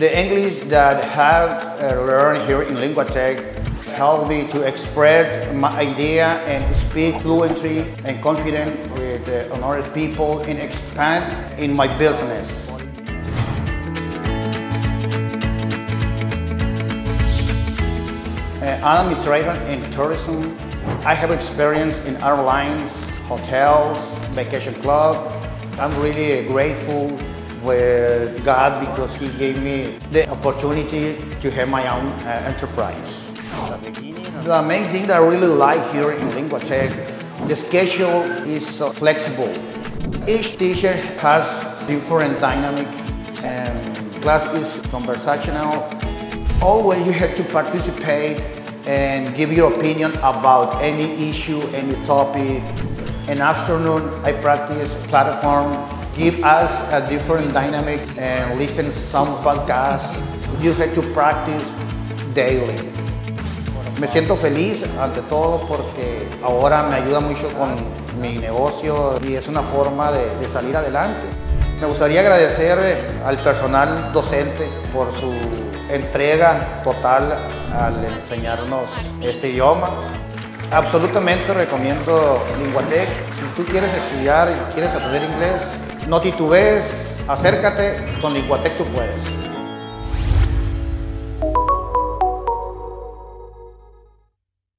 The English that have uh, learned here in Linguatec helped me to express my idea and speak fluently and confident with uh, another people and expand in my business. Uh, I'm administrator in tourism. I have experience in airlines, hotels, vacation club. I'm really grateful with God because He gave me the opportunity to have my own uh, enterprise. The main thing that I really like here in Linguatec, the schedule is flexible. Each teacher has different dynamic and class is conversational. Always you have to participate and give your opinion about any issue, any topic. In afternoon, I practice platform, give us a different dynamic and listen some podcasts. You have to practice daily. Me siento feliz ante todo porque ahora me ayuda mucho con mi negocio y es una forma de, salir adelante. Me gustaría agradecer al personal docente por su entrega total al enseñarnos este idioma. Absolutamente recomiendo Linguatec. Si tú quieres estudiar y quieres aprender inglés, no titubees, acércate, con Linguatec tú puedes.